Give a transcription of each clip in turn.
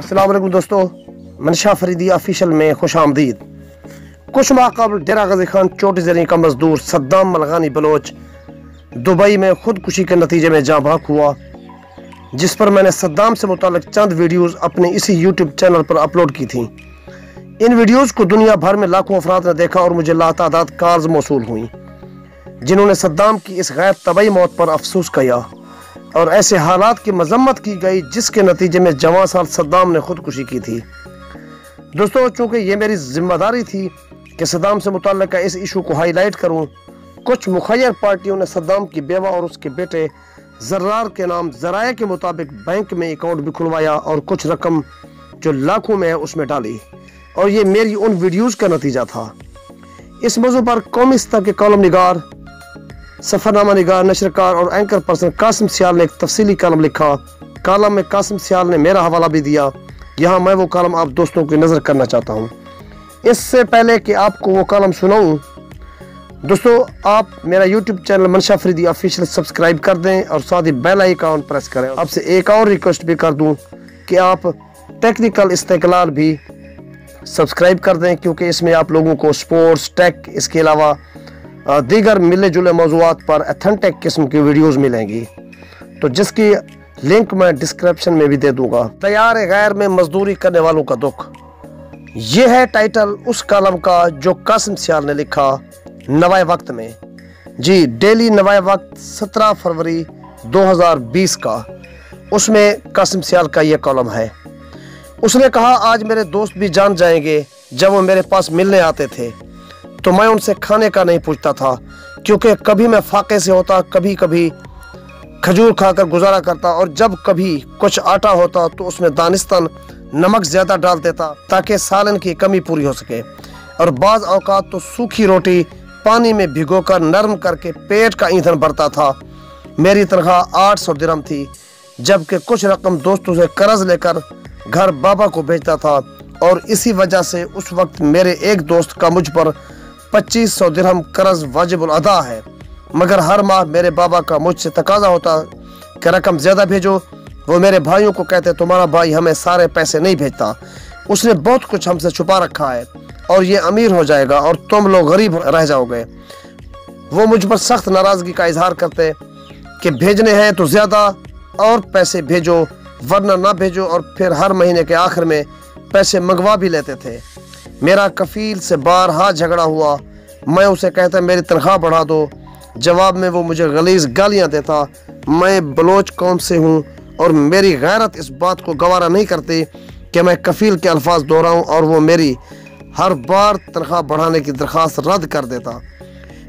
السلام علیکم دوستو، منشا فریدی آفیشل میں خوش آمدید۔ کچھ ماہ قبل ڈیرہ غزی خان، چوٹی زرین کا مزدور صدام ملغانی بلوچ دبئی میں خودکشی کے نتیجے میں جاں بھاک ہوا، جس پر میں نے صدام سے متعلق چند ویڈیوز اپنے اسی یوٹیوب چینل پر اپلوڈ کی تھیں۔ ان ویڈیوز کو دنیا بھر میں لاکھوں افراد نے دیکھا اور مجھے لاتعداد کارز موصول ہوئیں، جنہوں نے صدام کی اس غیر طبعی موت پر افسوس کیا۔ اور ایسے حالات کی مذمت کی گئی جس کے نتیجے میں جوان سال صدام نے خودکشی کی تھی۔ دوستو، چونکہ یہ میری ذمہ داری تھی کہ صدام سے متعلقہ اس ایشو کو ہائی لائٹ کروں، کچھ مخیر پارٹیوں نے صدام کی بیوہ اور اس کے بیٹے زرار کے نام ذرائع کے مطابق بینک میں اکاؤنٹ بھی کھلوایا اور کچھ رقم جو لاکھوں میں ہے اس میں ڈالی۔ اور یہ میری ان ویڈیوز کا نتیجہ تھا۔ اس موضوع پر قومی سطح کے کالم نگار سفر نامہ نگار نشرکار اور اینکر پرسن قاسم سیال نے ایک تفصیلی کالم لکھا۔ کالم میں قاسم سیال نے میرا حوالہ بھی دیا۔ یہاں میں وہ کالم آپ دوستوں کی نظر کرنا چاہتا ہوں۔ اس سے پہلے کہ آپ کو وہ کالم سناؤں، دوستو، آپ میرا یوٹیوب چینل منشا فریدی آفیشل سبسکرائب کر دیں اور ساتھ ہی بیل آئیکن پریس کریں۔ آپ سے ایک اور ریکویسٹ بھی کر دوں کہ آپ ٹیکنیکل استقلال بھی سبسکرائب کر دیں، کیونکہ اس میں آپ لوگوں کو سپورٹس ٹیک اس کے علاوہ دیگر ملے جلے موضوعات پر ایتھنٹک قسم کی ویڈیوز ملیں گی۔ تو جس کی لنک میں ڈسکرپشن میں بھی دے دوں گا۔ تیار غیر میں مزدوری کرنے والوں کا دکھ۔ یہ ہے ٹائٹل اس کالم کا جو قاسم سیال نے لکھا نوائے وقت میں۔ جی ڈیلی نوائے وقت سترہ فروری دو ہزار بیس کا۔ اس میں قاسم سیال کا یہ کالم ہے۔ اس نے کہا، آج میرے دوست بھی جان جائیں گے جب وہ میرے پاس ملنے آتے تھے۔ تو میں ان سے کھانے کا نہیں پوچھتا تھا، کیونکہ کبھی میں فاقے سے ہوتا، کبھی کبھی کھجور کھا کر گزارا کرتا اور جب کبھی کچھ آٹا ہوتا تو اس میں دانستان نمک زیادہ ڈال دیتا تاکہ سالن کی کمی پوری ہو سکے۔ اور بعض اوقات تو سوکھی روٹی پانی میں بھگو کر نرم کر کے پیٹ کا ایندھن بھرتا تھا۔ میری تنخواہ آٹھ سو درم تھی، جبکہ کچھ رقم دوستوں سے قرض لے کر گھر بابا کو بھیجتا تھا اور اسی وجہ سے اس وقت میرے ایک دوست کا مجھ پر پچیس سو درہم قرض واجب الادا ہے۔ مگر ہر ماہ میرے بابا کا مجھ سے تقاضا ہوتا کہ رقم زیادہ بھیجو۔ وہ میرے بھائیوں کو کہتے تمہارا بھائی ہمیں سارے پیسے نہیں بھیجتا۔ اس نے بہت کچھ ہم سے چھپا رکھا ہے اور یہ امیر ہو جائے گا اور تم لوگ غریب رہ جاؤ گے۔ وہ مجھ پر سخت ناراضگی کا اظہار کرتے کہ بھیجنے ہیں تو زیادہ اور پیسے بھیجو، ورنہ نہ بھیجو۔ اور پھر ہر مہینے کے آخر میں پیسے منگوا بھی لیتے تھے۔ میرا کفیل سے بارہا جھگڑا ہوا۔ میں اسے کہتا، میری تنخواہ بڑھا دو۔ جواب میں وہ مجھے غلیظ گالیاں دیتا، میں بلوچ قوم سے ہوں اور میری غیرت اس بات کو گوارا نہیں کرتی کہ میں کفیل کے الفاظ دہراؤں اور وہ میری ہر بار تنخواہ بڑھانے کی درخواست رد کر دیتا۔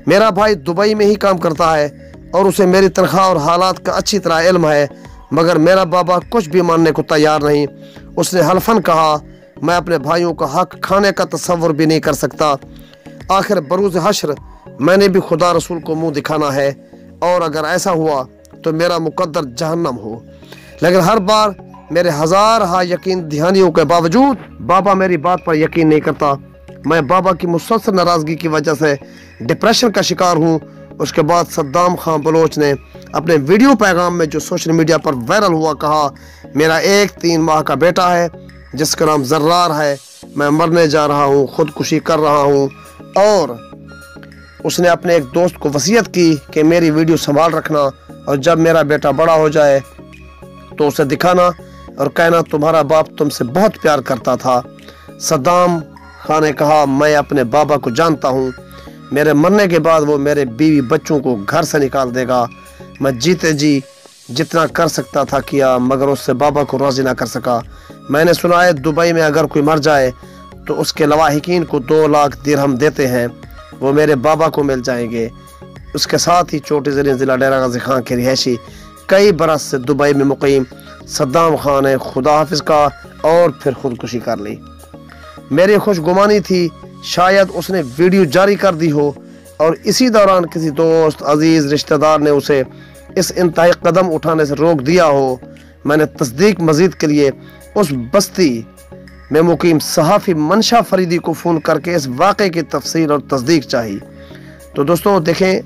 میرا بھائی دبئی میں ہی کام کرتا ہے اور اسے میری تنخواہ اور حالات کا اچھی طرح علم ہے، مگر میرا بابا کچھ بھی ماننے کو تیار نہیں۔ اس نے حلفن کہا میں اپنے بھائیوں کا حق کھانے کا تصور بھی نہیں کر سکتا۔ آخر بروز حشر میں نے بھی خدا رسول کو منہ دکھانا ہے، اور اگر ایسا ہوا تو میرا مقدر جہنم ہو۔ لیکن ہر بار میرے ہزار ہا یقین دہانیوں کے باوجود بابا میری بات پر یقین نہیں کرتا۔ میں بابا کی مسلسل ناراضگی کی وجہ سے ڈپریشن کا شکار ہوں۔ اس کے بعد صدام خان بلوچ نے اپنے ویڈیو پیغام میں جو سوشل میڈیا پر وائرل ہوا کہا، میرا ایک تین ماہ کا بیٹا ہے جس کا نام ذرار ہے، میں مرنے جا رہا ہوں، خودکشی کر رہا ہوں۔ اور اس نے اپنے ایک دوست کو وصیت کی کہ میری ویڈیو سنبھال رکھنا اور جب میرا بیٹا بڑا ہو جائے تو اسے دکھانا اور کہنا، تمہارا باپ تم سے بہت پیار کرتا تھا۔ صدام خان نے کہا، میں اپنے بابا کو جانتا ہوں۔ میرے مرنے کے بعد وہ میرے بیوی بچوں کو گھر سے نکال دے گا۔ میں جیتے جی جتنا کر سکتا تھا کیا، مگر اس سے بابا کو راضی نہ کر سکا۔ میں نے سنا ہے دبئی میں اگر کوئی مر جائے، تو اس کے لواحقین کو دو لاکھ درہم دیتے ہیں۔ وہ میرے بابا کو مل جائیں گے۔ اس کے ساتھ ہی چوٹی زرین ضلع ڈیرہ غازی خان کے رہائشی کئی برس سے دبئی میں مقیم صدام خان نے خدا حافظ کا اور پھر خودکشی کر لی۔ میری خوش گمانی تھی، شاید اس نے ویڈیو جاری کر دی ہو۔ اور اسی دوران کسی دوست، عزیز، رشتہ دار نے اسے اس انتہائی قدم اٹھانے سے روک دیا ہو، میں نے تصدیق مزید کے لیے اس بستی میں مقیم صحافی منشا فریدی کو فون کر کے اس واقعے کی تفصیل اور تصدیق چاہی۔ تو دوستوں دیکھیں،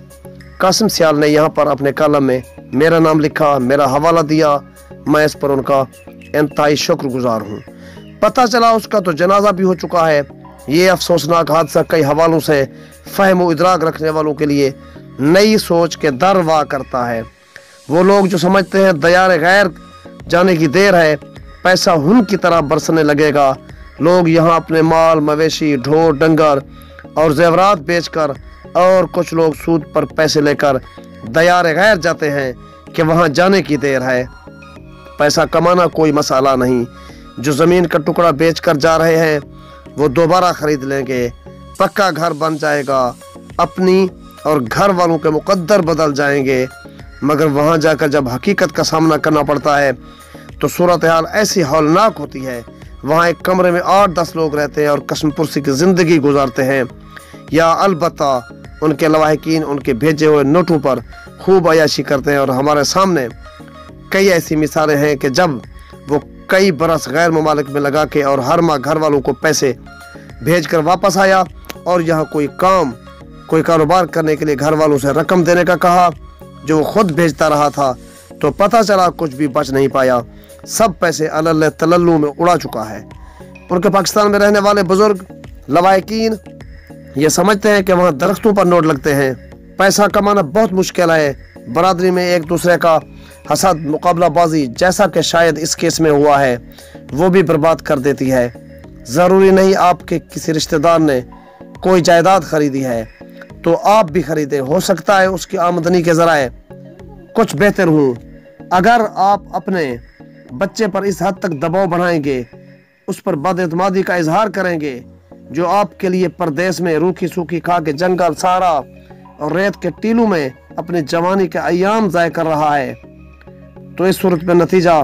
قاسم سیال نے یہاں پر اپنے کالم میں میرا نام لکھا، میرا حوالہ دیا، میں اس پر ان کا انتہائی شکر گزار ہوں۔ پتہ چلا اس کا تو جنازہ بھی ہو چکا ہے۔ یہ افسوسناک حادثہ کئی حوالوں سے فہم و ادراک رکھنے والوں کے لیے نئی سوچ کے در وا کرتا ہے۔ وہ لوگ جو سمجھتے ہیں دیار غیر جانے کی دیر ہے، پیسہ ہن کی طرح برسنے لگے گا۔ لوگ یہاں اپنے مال، مویشی، ڈھور، ڈنگر اور زیورات بیچ کر اور کچھ لوگ سود پر پیسے لے کر دیار غیر جاتے ہیں کہ وہاں جانے کی دیر ہے۔ پیسہ کمانا کوئی مسئلہ نہیں۔ جو زمین کا ٹکڑا بیچ کر جا رہے ہیں، وہ دوبارہ خرید لیں گے۔ پکا گھر بن جائے گا۔ اپنی اور گھر والوں کے مقدر بدل جائیں گے۔ مگر وہاں جا کر جب حقیقت کا سامنا کرنا پڑتا ہے، تو صورتحال ایسی ہولناک ہوتی ہے۔ وہاں ایک کمرے میں آٹھ دس لوگ رہتے ہیں اور قسم پرسی کی زندگی گزارتے ہیں۔ یا البتہ ان کے لواحقین ان کے بھیجے ہوئے نوٹوں پر خوب عیاشی کرتے ہیں اور ہمارے سامنے کئی ایسی مثالیں ہیں کہ جب وہ کئی برس غیر ممالک میں لگا کے اور ہر ماہ گھر والوں کو پیسے بھیج کر واپس آیا اور یہاں کوئی کام، کوئی کاروبار کرنے کے لیے گھر والوں سے رقم دینے کا کہا۔ جو خود بھیجتا رہا تھا، تو پتہ چلا کچھ بھی بچ نہیں پایا۔ سب پیسے اللہ تللو میں اڑا چکا ہے۔ ان کے پاکستان میں رہنے والے بزرگ، لوائقین، یہ سمجھتے ہیں کہ وہاں درختوں پر نوٹ لگتے ہیں۔ پیسہ کمانا بہت مشکل ہے۔ برادری میں ایک دوسرے کا حسد مقابلہ بازی جیسا کہ شاید اس کیس میں ہوا ہے، وہ بھی برباد کر دیتی ہے۔ ضروری نہیں آپ کے کسی رشتہ دار نے کوئی جائیداد خریدی ہے۔ تو آپ بھی خریدیں ہو سکتا ہے اس کی آمدنی کے ذرائع کچھ بہتر ہوں۔ اگر آپ اپنے بچے پر اس حد تک دباؤ بنائیں گے، اس پر بد اعتمادی کا اظہار کریں گے، جو آپ کے لیے پردیس میں روکھی سوکھی کھا کے جنگل سارا اور ریت کے ٹیلوں میں اپنی جوانی کے ایام ضائع کر رہا ہے، تو اس صورت میں نتیجہ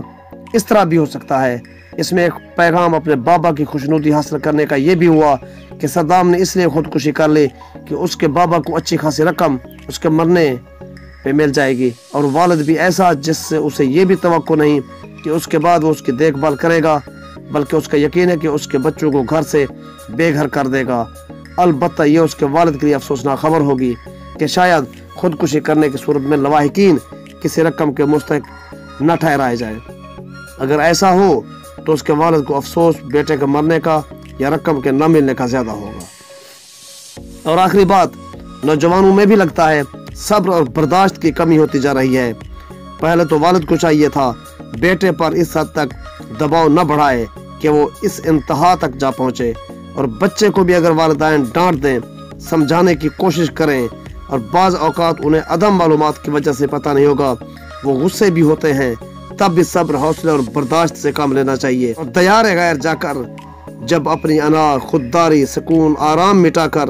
اس طرح بھی ہو سکتا ہے۔ اس میں ایک پیغام اپنے بابا کی خوشنودی حاصل کرنے کا یہ بھی ہوا کہ صدام نے اس لیے خودکشی کر لی کہ اس کے بابا کو اچھی خاصی رقم اس کے مرنے پہ مل جائے گی اور والد بھی ایسا جس سے اسے یہ بھی توقع نہیں کہ اس کے بعد وہ اس کی دیکھ بھال کرے گا، بلکہ اس کا یقین ہے کہ اس کے بچوں کو گھر سے بے گھر کر دے گا۔ البتہ یہ اس کے والد کے لیے افسوسناک خبر ہوگی کہ شاید خودکشی کرنے کی صورت میں لواحقین کسی رقم کے مستحق نہ ٹھہرائے جائے اگر ایسا ہو تو اس کے والد کو افسوس بیٹے کے مرنے کا یا رقم کے نہ ملنے کا زیادہ ہوگا۔ اور آخری بات، نوجوانوں میں بھی لگتا ہے صبر اور برداشت کی کمی ہوتی جا رہی ہے۔ پہلے تو والد کو چاہیے تھا بیٹے پر اس حد تک دباؤ نہ بڑھائے کہ وہ اس انتہا تک جا پہنچے۔ اور بچے کو بھی اگر والدین ڈانٹ دیں، سمجھانے کی کوشش کریں، اور بعض اوقات انہیں عدم معلومات کی وجہ سے پتہ نہیں ہوگا، وہ غصے بھی ہوتے ہیں، تب بھی صبر حوصلے اور برداشت سے کام لینا چاہیے۔ اور دیار غیر جا کر جب اپنی انا خودداری، سکون، آرام مٹا کر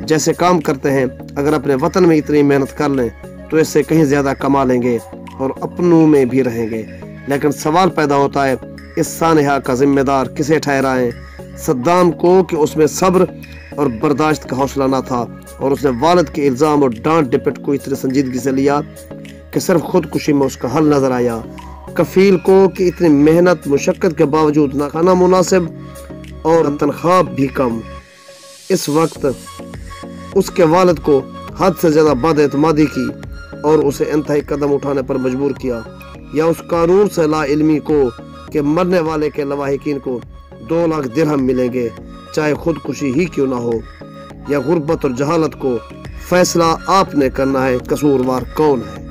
جیسے کام کرتے ہیں، اگر اپنے وطن میں اتنی محنت کر لیں، تو اس سے کہیں زیادہ کما لیں گے اور اپنوں میں بھی رہیں گے۔ لیکن سوال پیدا ہوتا ہے، اس سانحہ کا ذمہ دار کسے ٹھہرائیں؟ صدام کو کہ اس میں صبر اور برداشت کا حوصلہ نہ تھا اور اس نے والد کے الزام اور ڈانٹ ڈپٹ کو اتنی سنجیدگی سے لیا کہ صرف خودکشی میں اس کا حل نظر آیا۔ کفیل کو کہ اتنی محنت، مشقت کے باوجود نہ کھانا مناسب اور تنخواہ بھی کم۔ اس وقت اس کے والد کو حد سے زیادہ بد اعتمادی کی اور اسے انتہائی قدم اٹھانے پر مجبور کیا۔ یا اس قانون سے لا علمی کو کہ مرنے والے کے لواحقین کو دو لاکھ درہم ملیں گے، چاہے خودکشی ہی کیوں نہ ہو۔ یا غربت اور جہالت کو فیصلہ آپ نے کرنا ہے، قصوروار کون ہے؟